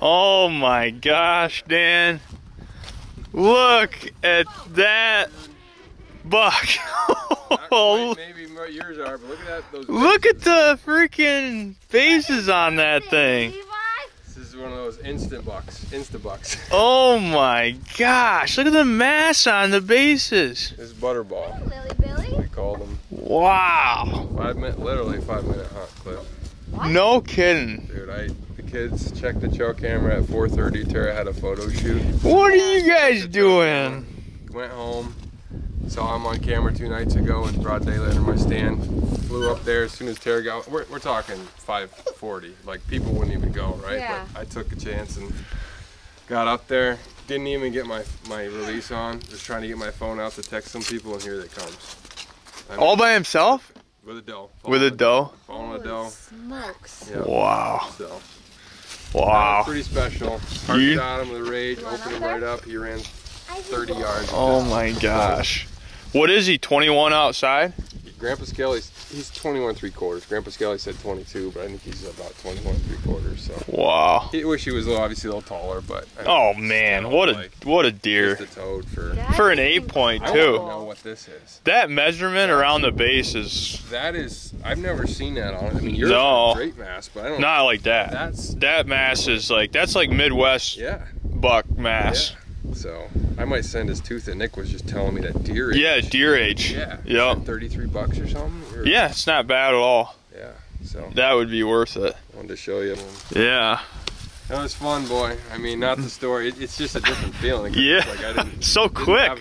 Oh my gosh, Dan. Look at that buck. Maybe yours are, but look at that. Those Look at the freaking faces on that thing. This is one of those instant bucks. Instant bucks. Oh my gosh, look at the mass on the bases. This is butterball. Lily We call them. Wow. Five minute, literally five minute hunt clip. No kidding. Dude, I the kids check the trail camera at 4:30. Tara had a photo shoot. What are you guys doing? Went home. Saw him on camera two nights ago in broad daylight in my stand. Flew up there as soon as Tara got. We're, we're talking 5:40. Like people wouldn't even go, right? Yeah. But I took a chance and got up there. Didn't even get my my release on. Just trying to get my phone out to text some people, and here they comes. I'm All by himself? with a doe. With a doe? Following a doe. Smokes. Yeah. Wow. So. That Wow. was pretty special. Hard You- shot him with a rage, You opened him right up. He ran 30 yards. Oh my gosh. What is he, 21 outside? Grandpa Skelly's he's 21 three quarters. Grandpa Skelly said 22, but I think he's about 21 three quarters. So Wow. he wish he was a little, obviously a little taller, but I Oh man, what a what a deer. just a toad for. For an eight point I want to too. know what this is. That measurement around the base is That is I've never seen that on. I mean, yours No. is great mass, but I don't. not like that. That's That mass is like that's like Midwest yeah. buck mass. So I might send his tooth. And Nick was just telling me that deer. Yeah, age. deer age. Yeah. Yep. 33 bucks or something. Or- Yeah, it's not bad at all. Yeah. So That would be worth it. wanted to show you. Yeah. That was fun, boy. I mean, not the story. It, it's just a different feeling. Yeah. Like So quick. have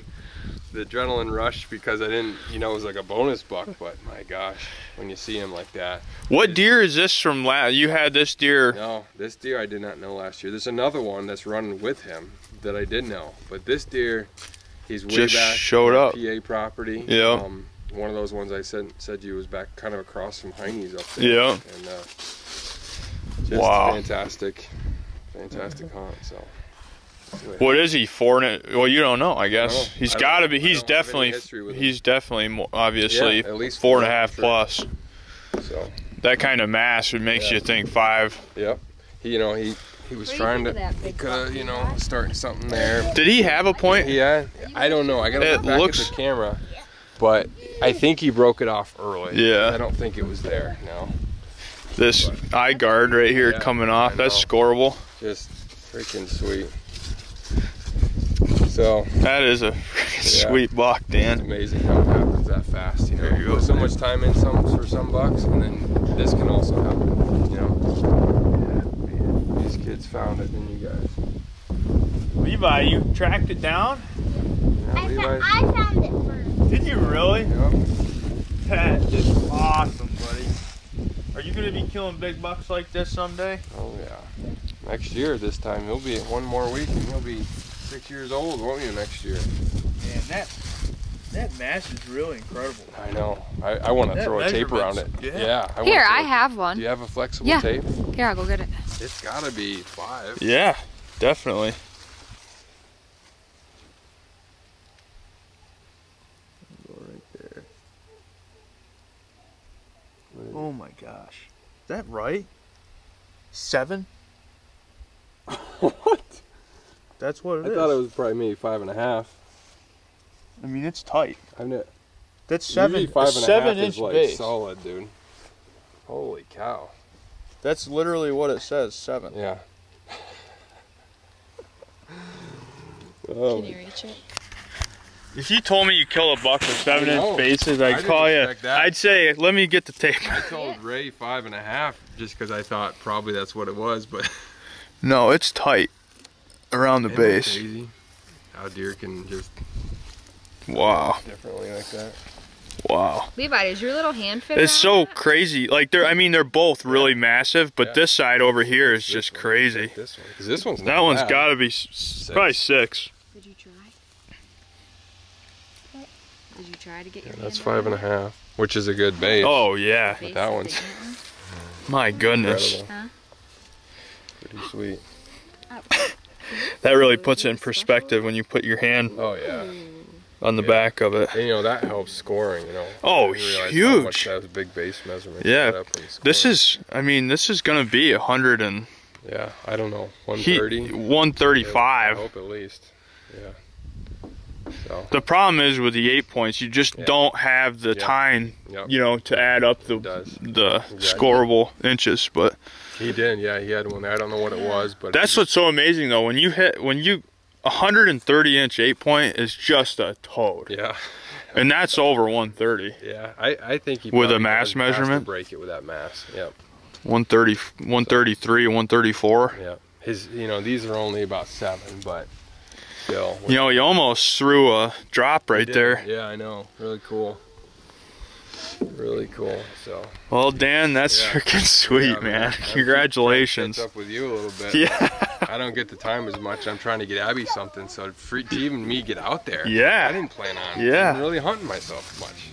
The adrenaline rush because I didn't, you know, it was like a bonus buck. But my gosh, when you see him like that. What deer is this from last? You had this deer. No, this deer I did not know last year. There's another one that's running with him that I did know. But this deer, he's way Just back showed up. PA property. Yeah. Um, one of those ones I said said you was back kind of across from Heine's up there. Yeah. And uh, just Wow. fantastic, fantastic hunt. So. Anyway. What is he? Four and a, well, you don't know. I guess No, he's I got to be. He's don't have any definitely. history with him. He's definitely more, obviously Yeah, at least four and a four, half sure. plus. So, That kind of mass would makes Yeah. you think five. yep. He, you know, he he was What do you trying to. of He could have, you you know, got? starting something there. Did he have a point? Yeah, I don't know. I gotta It look back looks- at the camera, but I think he broke it off early. Yeah. I don't think it was there. No, This eye guard right here Yeah, coming off. That's scoreable. just freaking sweet. So That is a Yeah. sweet buck, it's Dan. amazing how it happens that fast. You know, There you go. put so much time in some for some bucks, and then this can also happen. You know, these kids found it, and you guys. Levi, you tracked it down? Yeah, I, Levi. found, I found it first. Did you really? Yep. That is awesome, buddy. Are you gonna be killing big bucks like this someday? Oh yeah. Next year, this time he'll be one more week, and he'll be six years old, won't you? Next year. Man, that that mass is really incredible. I know. I, I want to throw a tape around it. yeah. Yeah. I wanna Here, throw I a- have Do you have a flexible Yeah. tape? Here, I'll go get it. It's gotta be five. Yeah, definitely. Oh my gosh. Is that right? Seven? what? That's what it I is. thought it was probably maybe five and a half. I mean, it's tight. I've ne- That's seven. usually five a and a seven half inch is like base. solid, dude. Holy cow. That's literally what it says. Seven. Yeah. oh, Can you reach it? If you told me you kill a buck with seven I know. inch bases, I I'd didn't call you. that. I'd say, let me get the tape. I told Ray five and a half just because I thought probably that's what it was, but No, it's tight around the Isn't base. Crazy how deer can just Wow, differently like that. wow. Levi, is your little hand fit? It's so that? crazy. Like they're, I mean, they're both really massive, but Yeah. this side over here is This just one, crazy. This one, 'cause this one's That not one's bad. got to be s- probably six. Did you try? Did you try to get your? That's hand five and a half, which is a good base. Oh yeah, the base that one's- my goodness. Huh? Pretty sweet. That really puts it in perspective when you put your hand Oh yeah. on the Yeah. back of it. And you know that helps scoring. You know. Oh, You realize How much huge. that was a big base measurement. Yeah. set up when you This is, I mean, this is gonna be a hundred and Yeah, I don't know. He 130. I 135. hope at least. Yeah. So The problem is with the eight points, you just Yeah. don't have the Yeah. time, Yep. you know, to add up the the Exactly. scoreable inches. But he did. Yeah, he had one. there. I don't know what it was, but that's what's so amazing though. When you hit when you 130 inch eight point is just a toad, Yeah, and that's over 130. yeah. I, I think he With a mass has- has to measurement? break it with that mass. Yep. 130, 133, 134. Yeah. His, you know, these are only about seven, but still. You know, you almost threw a drop right there. Yeah, I know. Really cool. Really cool. So. Well, Dan, that's Yeah. freaking sweet, Yeah, man. I'm keep- Congratulations. Catch up with you a little bit. Yeah. I don't get the time as much. I'm trying to get Abby something, so to even me get out there. Yeah. I didn't plan on Yeah. really hunting myself much.